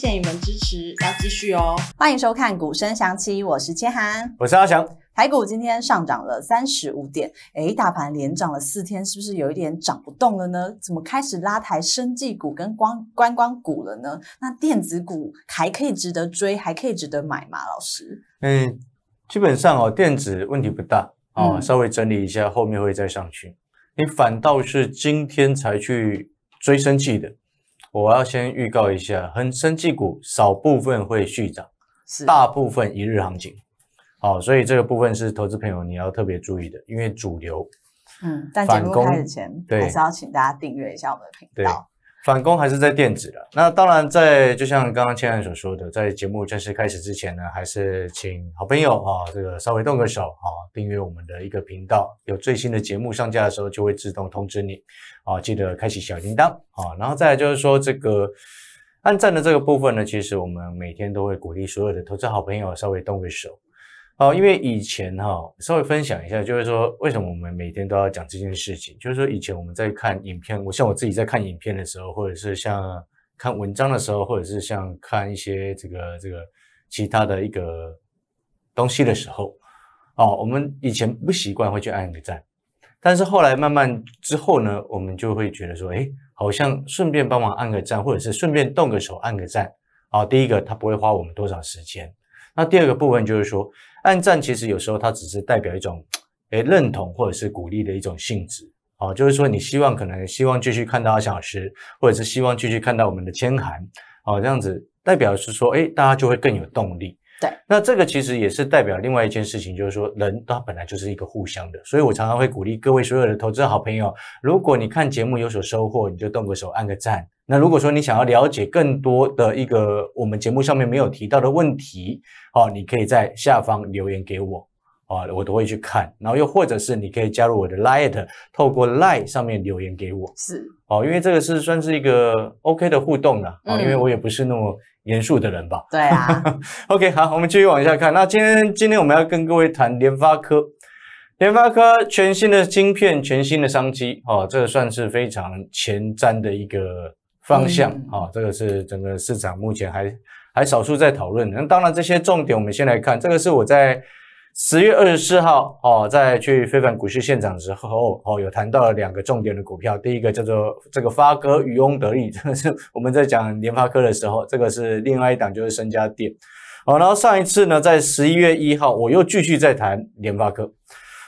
谢你们支持，要继续哦。欢迎收看《股声响起》，我是千涵，我是阿翔。台股今天上涨了三十五点，诶，大盘连涨了四天，是不是有一点涨不动了呢？怎么开始拉抬生技股跟光观光股了呢？那电子股还可以值得追，还可以值得买吗？老师？嗯，基本上哦，电子问题不大哦，嗯稍微整理一下，后面会再上去。你反倒是今天才去追生技的，我要先预告一下，很生技股少部分会续涨，是大部分一日行情。好、所以这个部分是投资朋友你要特别注意的，因为主流嗯，但节目开始前，对还是要请大家订阅一下我们的频对道。反攻还是在电子的。那当然在，就像刚刚千安所说的，在节目正式开始之前呢，还是请好朋友啊，这个稍微动个手啊，订阅我们的一个频道，有最新的节目上架的时候，就会自动通知你啊，记得开启小铃铛啊。然后再来就是说这个。按赞的这个部分呢，其实我们每天都会鼓励所有的投资好朋友稍微动个手，哦，因为以前哈、稍微分享一下，就是说为什么我们每天都要讲这件事情，就是说以前我们在看影片，我像我自己在看影片的时候，或者是像看文章的时候，或者是像看一些这个这个其他的一个东西的时候，哦，我们以前不习惯会去按个赞，但是后来慢慢之后呢，我们就会觉得说，诶，好像顺便帮忙按个赞，或者是顺便动个手按个赞，啊、第一个它不会花我们多少时间。那第二个部分就是说，按赞其实有时候它只是代表一种诶认同或者是鼓励的一种性质。哦，就是说你希望可能希望继续看到阿翔老师，或者是希望继续看到我们的千涵，哦，这样子代表是说，诶，大家就会更有动力。对，那这个其实也是代表另外一件事情，就是说人他本来就是一个互相的，所以我常常会鼓励各位所有的投资好朋友，如果你看节目有所收获，你就动个手按个赞。那如果说你想要了解更多的一个我们节目上面没有提到的问题，哦，你可以在下方留言给我，哦，我都会去看。然后又或者是你可以加入我的 Line，透过 Line 上面留言给我，是，哦，因为这个是算是一个 OK 的互动啦，哦，因为嗯我也不是那么严肃的人吧。对啊，OK，好，我们继续往下看。那今天今天我们要跟各位谈联发科，联发科全新的晶片，全新的商机，哦，这个算是非常前瞻的一个方向，嗯哦，这个是整个市场目前还还少数在讨论的。那当然，这些重点我们先来看，这个是我在十月二十四号哦，在去非凡股市现场之后哦，有谈到了两个重点的股票，第一个叫做这个发哥渔翁得利，这个是我们在讲联发科的时候，这个是另外一档就是身家店。好，然后上一次呢，在十一月一号，我又继续在谈联发科，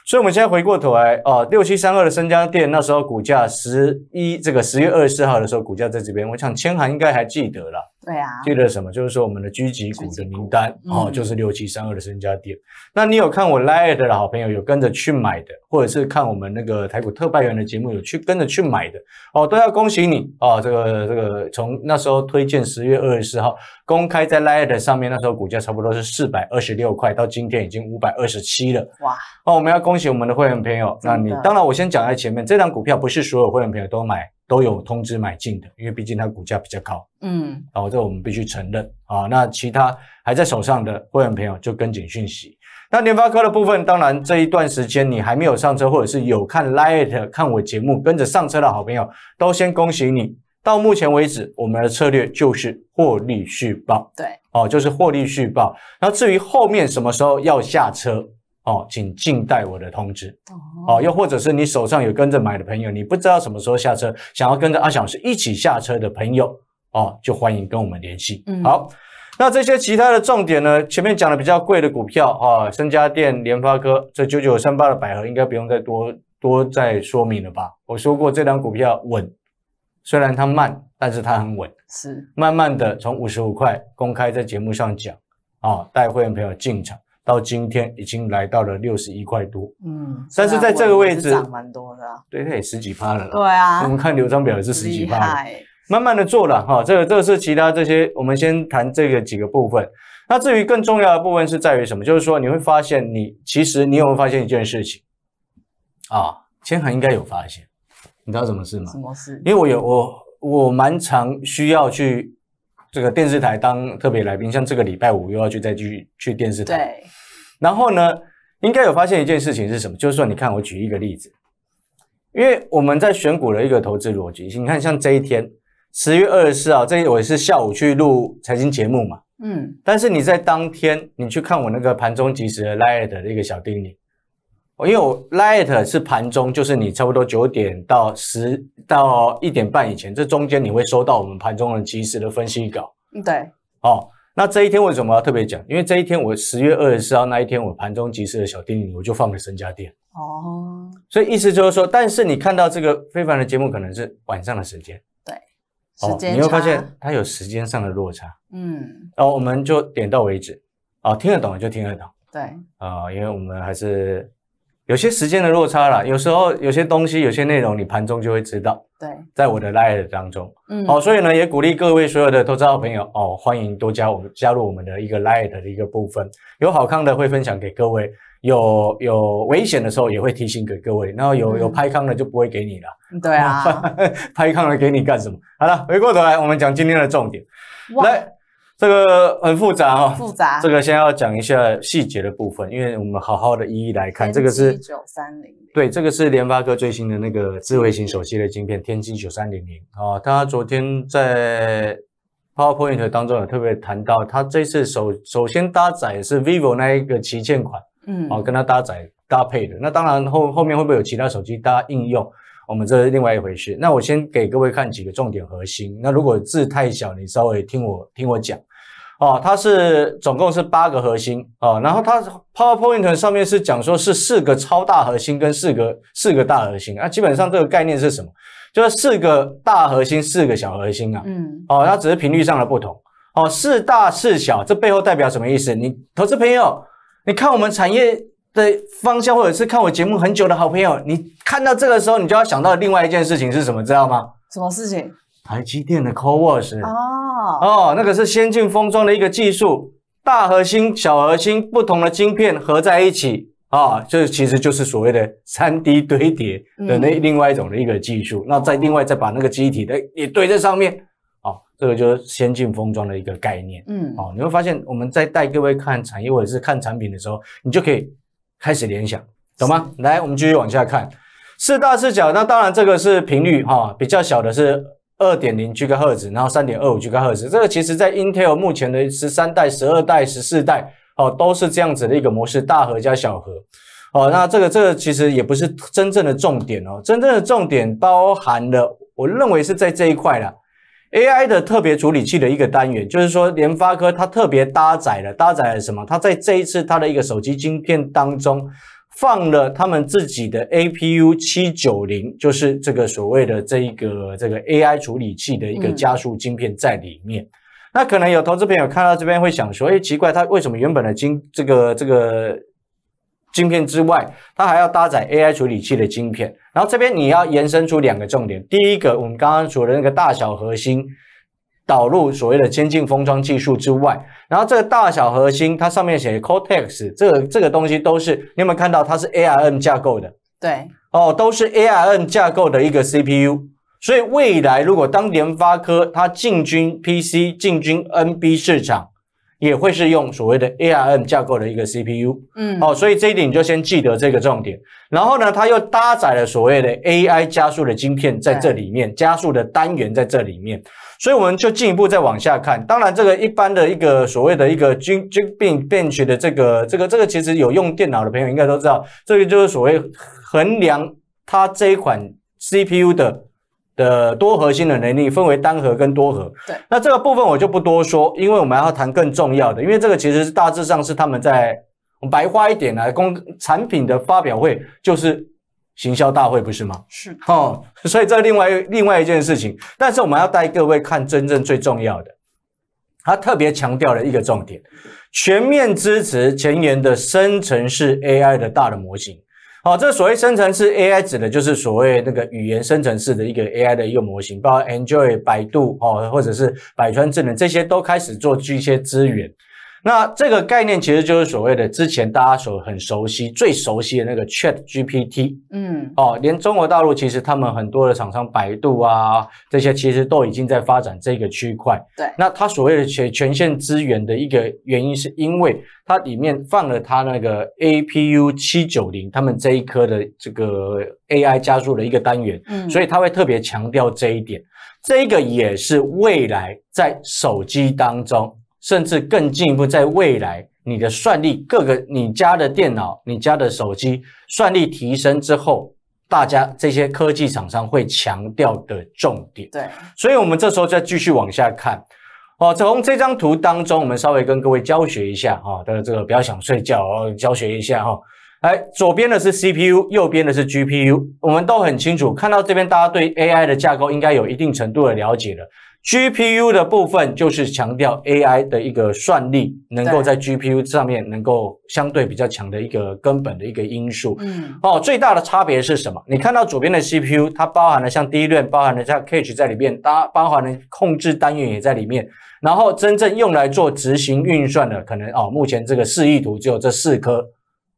所以我们现在回过头来哦，六七三二的生姜店那时候股价十一这个十月二十四号的时候，股价在这边，我想千行应该还记得啦，对啊，记得什么？就是说我们的狙击股的名单哦，嗯就是六七三二的身家店。那你有看我 Live 的好朋友有跟着去买的，或者是看我们那个台股特派员的节目有去跟着去买的哦，都要恭喜你哦！这个这个从那时候推荐十月二十四号公开在 Live 上面，那时候股价差不多是四百二十六块，到今天已经五百二十七了。哇，哦，我们要恭喜我们的会员朋友。那你当然，我先讲在前面，这档股票不是所有会员朋友都买都有通知买进的，因为毕竟它股价比较高。嗯，哦，这我们必须承认啊。那其他还在手上的会员朋友就跟紧讯息。那联发科的部分，当然这一段时间你还没有上车，或者是有看 Light 看我节目跟着上车的好朋友，都先恭喜你。到目前为止，我们的策略就是获利续报对，哦，就是获利续报。那至于后面什么时候要下车哦，请静待我的通知。哦，又或者是你手上有跟着买的朋友，你不知道什么时候下车，想要跟着阿小老师一起下车的朋友，哦，就欢迎跟我们联系。嗯好，那这些其他的重点呢，前面讲的比较贵的股票啊，深家电、联发科，这九九三八的百合应该不用再多多再说明了吧？我说过这张股票稳，虽然它慢，但是它很稳。是，慢慢的从五十五块公开在节目上讲啊，带会员朋友进场，到今天已经来到了六十一块多，嗯，但是在这个位置涨蛮多的啊，对，它也十几趴了啦。对啊我，们看流张表也是十几厉趴慢慢的做了哈。这个这个是其他这些，我们先谈这个几个部分。那至于更重要的部分是在于什么？就是说你会发现你，其实你有没有发现一件事情啊？千涵应该有发现，你知道什么事吗什？么事？因为我有我我蛮常需要去这个电视台当特别来宾，像这个礼拜五又要去再去去电视台。对，然后呢，应该有发现一件事情是什么？就是说，你看我举一个例子，因为我们在选股的一个投资逻辑，你看像这一天，十月二十四号，这我是下午去录财经节目嘛，嗯，但是你在当天你去看我那个盘中即时的 Light 的一个小叮咛，我因为我 Light 是盘中，就是你差不多九点到十到一点半以前，这中间你会收到我们盘中的即时的分析稿。对，哦，那这一天为什么要特别讲？因为这一天我十月二十四号那一天，我盘中即时的小叮咛，我就放了身家店。哦，所以意思就是说，但是你看到这个非凡的节目，可能是晚上的时间，时间哦你会发差现它有时间上的落差。嗯，然后我们就点到为止，哦，听得懂就听得懂对，啊、因为我们还是有些时间的落差啦。有时候有些东西、有些内容，你盘中就会知道，对，在我的 Live 当中。嗯，好、所以呢，也鼓励各位所有的投资好朋友哦，欢迎多加我们加入我们的一个 live 的一个部分，有好康的会分享给各位，有有危险的时候也会提醒给各位，然后有有嗯拍康的就不会给你了，对啊，拍康的给你干什么？好了，回过头来，我们讲今天的重点，来，这个很复杂哦。复杂，这个先要讲一下细节的部分，因为我们好好的一一来看，这个是九三零零，对，这个是联发科最新的那个智慧型手机的晶片，天玑九三零零啊。他昨天在 PowerPoint 当中有特别谈到，他这次首首先搭载的是 vivo 那一个旗舰款嗯，啊，跟它搭载搭配的。那当然后后面会不会有其他手机搭应用，我们这是另外一回事。那我先给各位看几个重点核心。那如果字太小，你稍微听我听我讲。哦，它是总共是八个核心哦，然后它 PowerPoint 上面是讲说是四个超大核心跟四个四个大核心啊，基本上这个概念是什么？就是四个大核心，四个小核心啊。嗯，哦，它只是频率上的不同。哦，四大四小，这背后代表什么意思？你投资朋友，你看我们产业的方向，或者是看我节目很久的好朋友，你看到这个时候，你就要想到另外一件事情是什么，知道吗？什么事情？台积电的 CoWoS。哦，哦，那个是先进封装的一个技术，大核心、小核心不同的晶片合在一起啊，这其实就是所谓的三 D 堆叠的那另外一种的一个技术。那再另外再把那个机体的也堆在上面，哦，这个就是先进封装的一个概念。嗯，哦，你会发现我们在带各位看产业或者是看产品的时候，你就可以开始联想，懂吗？来，我们继续往下看，四大四小，那当然这个是频率哈、比较小的是二点零 GHz，然后三点二五 GHz，这个其实在 Intel 目前的十三代、十二代、十四代哦，都是这样子的一个模式，大核加小核。哦，那这个这个其实也不是真正的重点哦，真正的重点包含了，我认为是在这一块啦。AI 的特别处理器的一个单元，就是说联发科它特别搭载了搭载了什么？它在这一次它的一个手机晶片当中放了他们自己的 APU 七九零，就是这个所谓的这一个这个 AI 处理器的一个嗯加速晶片在里面。那可能有投资朋友看到这边会想说，哎，奇怪，它为什么原本的晶这个这个晶片之外，它还要搭载 AI 处理器的晶片？然后这边你要延伸出两个重点，第一个，我们刚刚说的那个大小核心导入所谓的先进封装技术之外，然后这个大小核心它上面写 Cortex，这个这个东西都是你有没有看到它是 ARM 架构的？对，哦，都是 ARM 架构的一个 CPU。所以未来如果当联发科它进军 PC、进军 NB 市场，也会是用所谓的 ARM 架构的一个 CPU。嗯，哦，所以这一点你就先记得这个重点。然后呢，它又搭载了所谓的 AI 加速的晶片在这里面，加速的单元在这里面。所以我们就进一步再往下看。当然，这个一般的一个所谓的一个均均并 bench 的这个这个这个，其实有用电脑的朋友应该都知道，这个就是所谓衡量它这一款 CPU 的。的多核心的能力分为单核跟多核。对，那这个部分我就不多说，因为我们要谈更重要的，因为这个其实是大致上是他们在我们白话一点来公产品的发表会，就是行销大会，不是吗？是，哦，所以这另外另外一件事情，但是我们要带各位看真正最重要的，他特别强调了一个重点，全面支持前沿的生成式 AI 的大的模型。好、这所谓生成式 AI 指的就是所谓那个语言生成式的一个 AI 的一个模型，包括 Enjoy、百度哦，或者是百川智能这些都开始做这些资源。那这个概念其实就是所谓的之前大家所很熟悉、最熟悉的那个 Chat GPT。嗯，哦，连中国大陆其实他们很多的厂商，百度啊这些其实都已经在发展这个区块。对那它所谓的全全线资源的一个原因，是因为它里面放了它那个 APU 七九零，他们这一颗的这个 AI 加速的一个单元，嗯，所以它会特别强调这一点。这个也是未来在手机当中，甚至更进一步，在未来你的算力各个你家的电脑、你家的手机算力提升之后，大家这些科技厂商会强调的重点。对，所以我们这时候再继续往下看。哦，从这张图当中，我们稍微跟各位教学一下哈，的这个不要想睡觉哦，教学一下哈。来，左边的是 CPU，右边的是 GPU，我们都很清楚，看到这边大家对 AI 的架构应该有一定程度的了解了。GPU 的部分就是强调 AI 的一个算力能够在 GPU 上面能够相对比较强的一个根本的一个因素。嗯，哦，最大的差别是什么？你看到左边的 CPU，它包含了像第一段包含了像 Cache 在里面，它包含了控制单元也在里面。然后真正用来做执行运算的，可能哦，目前这个示意图只有这四颗。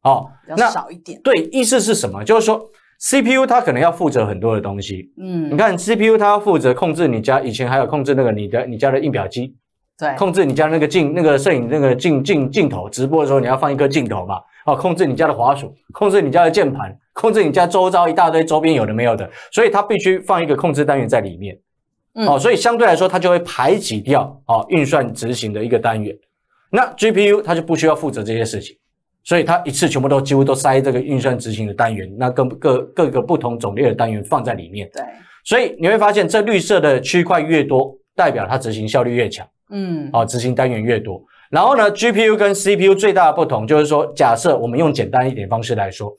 哦，那少一点。对，意思是什么？就是说 CPU 它可能要负责很多的东西。嗯，你看 CPU 它要负责控制你家以前还有控制那个你的你家的印表机，对，控制你家那个镜那个摄影那个镜镜镜头，直播的时候你要放一颗镜头嘛。哦，控制你家的滑鼠，控制你家的键盘，控制你家周遭一大堆周边有的没有的，所以它必须放一个控制单元在里面。嗯哦，所以相对来说它就会排挤掉哦运算执行的一个单元。那 GPU 它就不需要负责这些事情。所以它一次全部都几乎都塞这个运算执行的单元，那各各各个不同种类的单元放在里面。对，所以你会发现，这绿色的区块越多，代表它执行效率越强。嗯，哦，执行单元越多。然后呢，GPU 跟 CPU 最大的不同就是说，假设我们用简单一点方式来说，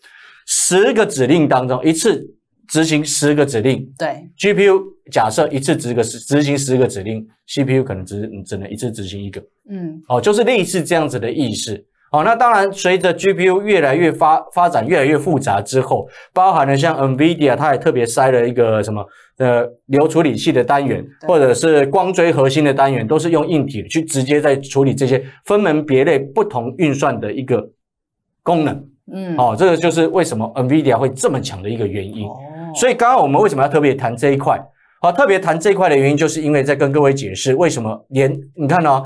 十个指令当中一次执行十个指令对，，GPU 假设一次执个十执行十个指令，CPU 可能只只能一次执行一个。嗯，哦，就是类似这样子的意思。哦，那当然，随着 GPU 越来越发发展越来越复杂之后，包含了像 NVIDIA，它也特别塞了一个什么呃流处理器的单元，或者是光追核心的单元，都是用硬体去直接在处理这些分门别类不同运算的一个功能。嗯，哦，这个就是为什么 NVIDIA 会这么强的一个原因。哦，所以刚刚我们为什么要特别谈这一块？好、特别谈这一块的原因，就是因为在跟各位解释为什么连，你看哦，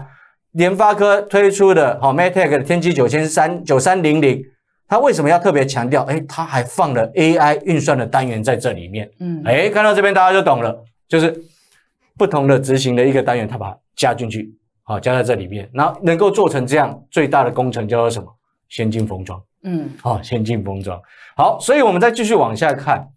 联发科推出的好、Matek 的天玑九千三九三零零，它为什么要特别强调？哎，它还放了 AI 运算的单元在这里面。嗯，哎，看到这边大家就懂了，就是不同的执行的一个单元，它把它加进去，好、加在这里面，然后能够做成这样，最大的工程叫做什么？先进封装。嗯，好、先进封装。好，所以我们再继续往下看，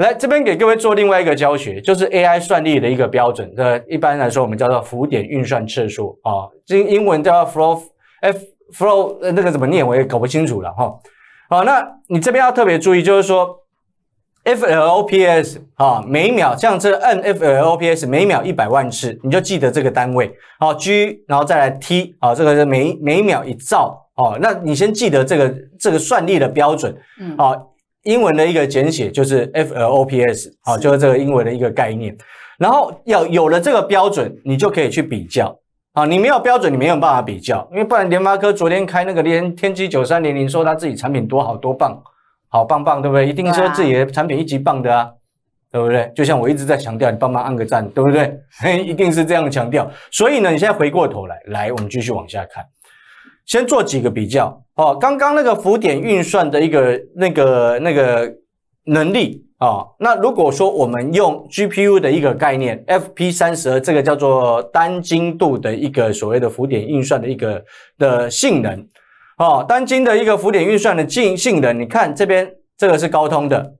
来这边给各位做另外一个教学，就是 AI 算力的一个标准。呃，一般来说我们叫做浮点运算次数啊，这、英文叫 flow f flow，呃那个怎么念我也搞不清楚了哈。好，那你这边要特别注意，就是说 FLOPS 啊，每秒像这 N FLOPS 每秒一百万次，你就记得这个单位。好，G 然后再来 T 啊，这个是每每秒一兆。哦，那你先记得这个这个算力的标准，嗯啊，英文的一个简写就是 FLOPS，好、就是这个英文的一个概念。然后要有了这个标准，你就可以去比较啊。你没有标准，你没有办法比较，因为不然联发科昨天开那个天天玑九三零零，说他自己产品多好多棒，好棒棒，对不对？一定说自己的产品一级棒的啊。对不对？就像我一直在强调，你帮忙按个赞，对不对？嘿，一定是这样强调。所以呢，你现在回过头来，来，我们继续往下看。先做几个比较哦。刚刚那个浮点运算的一个那个那个能力啊、哦，那如果说我们用 GPU 的一个概念，FP 三十这个叫做单精度的一个所谓的浮点运算的一个的性能哦，单精的一个浮点运算的性性能，你看这边这个是高通的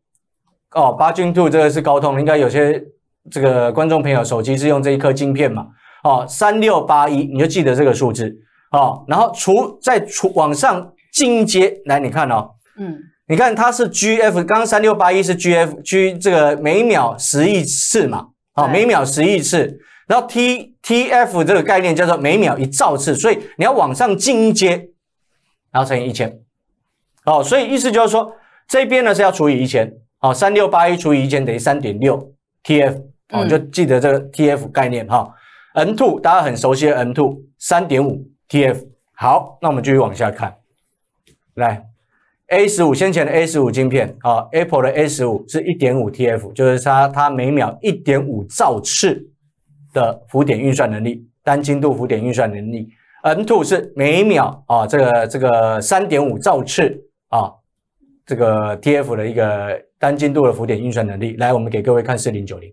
哦，八军 two 这个是高通，应该有些这个观众朋友手机是用这一颗晶片嘛，哦，三六八一，你就记得这个数字。哦，然后除再除往上进阶，来你看哦，嗯，你看它是 GF，刚刚三六八一是 GF G 这个每秒十亿次嘛，哦，每秒十亿次，然后 T TF 这个概念叫做每秒一兆次，所以你要往上进一阶，然后乘以一千，哦，所以意思就是说这边呢是要除以一千，哦，三六八一除以一千等于三点六 TF，哦，嗯。就记得这个 TF 概念哈、N two 大家很熟悉的 N two 三点五。TF 好，那我们继续往下看，来 A 十五先前的 A 十五晶片啊，Apple 的 A 十五是一点五 TF，就是它它每秒一点五兆次的浮点运算能力，单精度浮点运算能力。N two 是每秒啊这个这个三点五兆次啊这个 TF 的一个单精度的浮点运算能力。来，我们给各位看四零九零。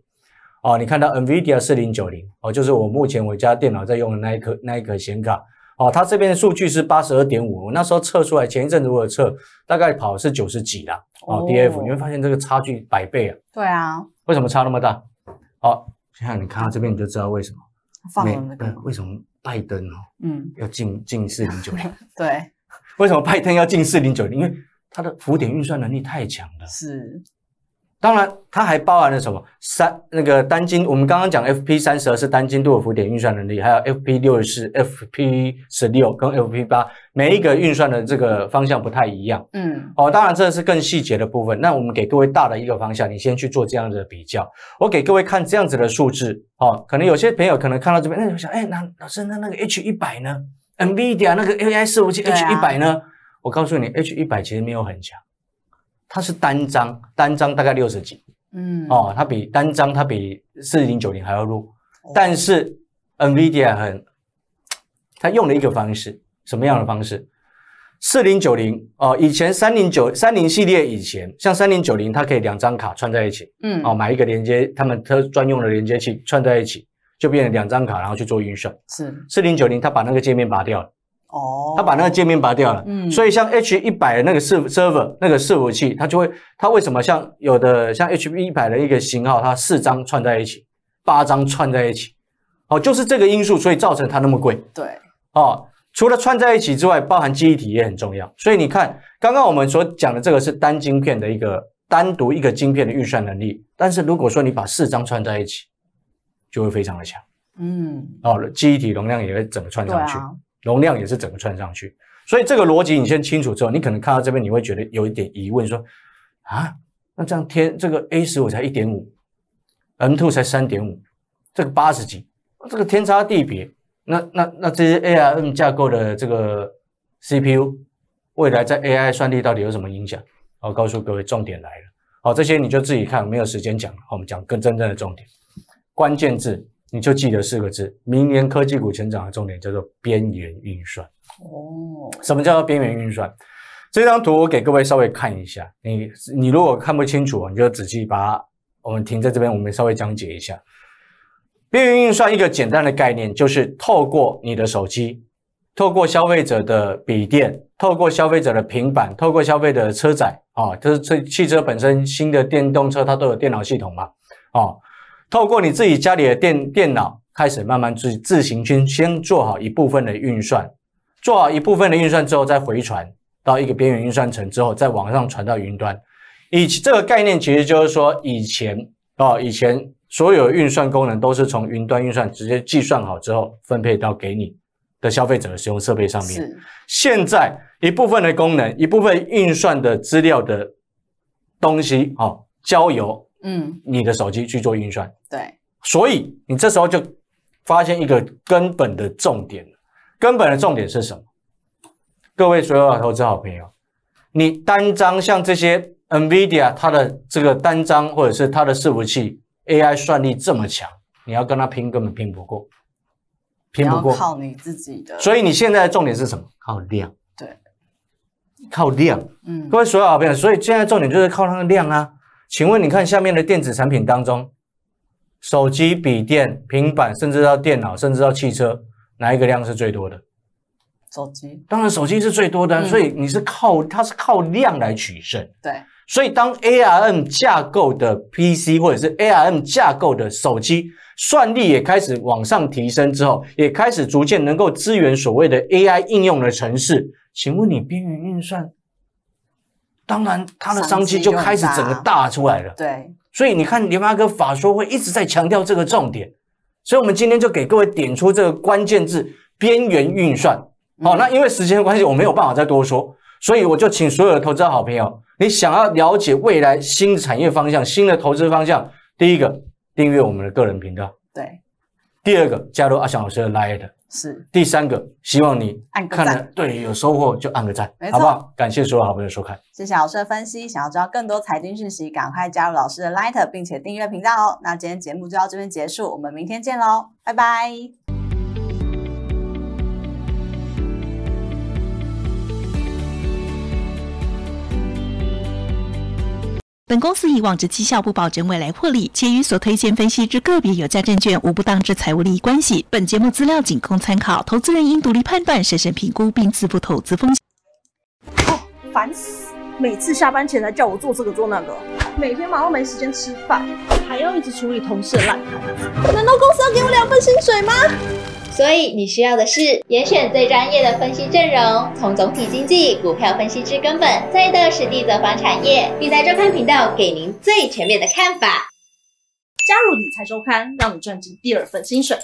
哦，你看到 NVIDIA 四零九零哦，就是我目前我家电脑在用的那一颗那一颗显卡哦，它这边的数据是八十二点五，我那时候测出来，前一阵子我有测，大概跑是九十几啦哦哦 DF，你会发现这个差距百倍啊，对啊，为什么差那么大？好，现在你看到这边你就知道为什么，放了那个呃，为什么拜登哦嗯，要进进四零九零？对，为什么拜登要进四零九零？因为他的浮点运算能力太强了。是，当然，它还包含了什么？三那个单晶，我们刚刚讲 FP 三十二是单晶度的浮点运算能力，还有 FP 六十四、FP 十六跟 FP 八，每一个运算的这个方向不太一样。嗯，哦，当然这是更细节的部分。那我们给各位大的一个方向，你先去做这样子的比较。我给各位看这样子的数字，哦，可能有些朋友可能看到这边，那就想，哎，那老师那那个 H 一百呢？NVIDIA 那个 AI 伺服器对啊 H 一百呢？我告诉你，H 一百其实没有很强，它是单张，单张大概六十几。嗯，哦，它比单张它比四零九零还要弱，哦。但是 NVIDIA 很，它用了一个方式，什么样的方式？四零九零哦，以前三零九三零系列以前，像三零九零，它可以两张卡串在一起，嗯，哦，买一个连接，他们特专用的连接器串在一起，就变成两张卡，然后去做运算。是，四零九零，它把那个界面拔掉了，哦，它把那个界面拔掉了，嗯。所以像 H 一百的那个伺 server 那个伺服器，它就会，它为什么像有的像 H 一百的一个型号，它四张串在一起，八张串在一起，哦，就是这个因素，所以造成它那么贵。对，哦，除了串在一起之外，包含记忆体也很重要。所以你看，刚刚我们所讲的这个是单晶片的一个单独一个晶片的运算能力，但是如果说你把四张串在一起，就会非常的强。嗯，哦，记忆体容量也会整个串上去，啊，容量也是整个串上去。所以这个逻辑你先清楚之后，你可能看到这边你会觉得有一点疑问说，啊，那这样天这个 A 十五才一点五，M two 才三点五，这个八十几，这个天差地别。那那那这些 ARM 架构的这个 CPU，未来在 AI 算力到底有什么影响？我告诉各位，重点来了。好，这些你就自己看，没有时间讲。我们讲更真正的重点，关键字你就记得四个字：明年科技股成长的重点叫做边缘运算。哦，什么叫做边缘运算？这张图我给各位稍微看一下，你你如果看不清楚，你就仔细把我们停在这边，我们稍微讲解一下。边缘运算一个简单的概念，就是透过你的手机，透过消费者的笔电，透过消费者的平板，透过消费者的车载啊，就是这汽车本身新的电动车它都有电脑系统嘛，哦，透过你自己家里的电电脑开始慢慢自自行去先做好一部分的运算，做好一部分的运算之后，再回传到一个边缘运算层之后，再往上传到云端。以这个概念其实就是说，以前哦，以前所有运算功能都是从云端运算直接计算好之后，分配到给你的消费者的使用设备上面。是，现在一部分的功能，一部分运算的资料的东西，哦，交由嗯，你的手机去做运算。对，所以你这时候就发现一个根本的重点了根本的重点是什么？各位所有的投资好朋友，你单张像这些 NVIDIA 它的这个单张或者是它的伺服器 AI 算力这么强，你要跟它拼根本拼不过，拼不过。靠你自己的，所以你现在的重点是什么？靠量。对，靠量。嗯，各位所有好朋友，所以现在重点就是靠那个量啊。请问你看下面的电子产品当中，手机、笔电、平板，甚至到电脑，甚至到汽车，哪一个量是最多的？手机，当然手机是最多的啊、嗯所以你是靠它是靠量来取胜。对，所以当 ARM 架构的 PC 或者是 ARM 架构的手机算力也开始往上提升之后，也开始逐渐能够支援所谓的 AI 应用的城市。请问你边缘运算，当然它的商机就开始整个大。出来了。对，所以你看联发科法说会一直在强调这个重点，所以我们今天就给各位点出这个关键字“边缘运算”。好、那因为时间的关系，我没有办法再多说，所以我就请所有的投资者好朋友，你想要了解未来新的产业方向、新的投资方向，第一个订阅我们的个人频道，对，第二个加入阿翔老师的 Light，是，第三个希望你按个看了赞对有收获就按个赞好不好？感谢所有好朋友收看。谢谢老师的分析。想要知道更多财经讯息，赶快加入老师的 Light，并且订阅频道哦。那今天节目就到这边结束，我们明天见喽，拜拜。本公司以往之绩效不保证未来获利，且与所推荐分析之个别有价证券无不当之财务利益关系。本节目资料仅供参考，投资人应独立判断、审慎评估并自负投资风险。哦，烦死！每次下班前来叫我做这个做那个，每天忙到没时间吃饭，还要一直处理同事的烂摊子。难道公司要给我两份薪水吗？所以你需要的是严选最专业的分析阵容，从总体经济、股票分析之根本，再到实地走访产业，理财周刊频道给您最全面的看法。加入理财周刊，让你赚进第二份薪水。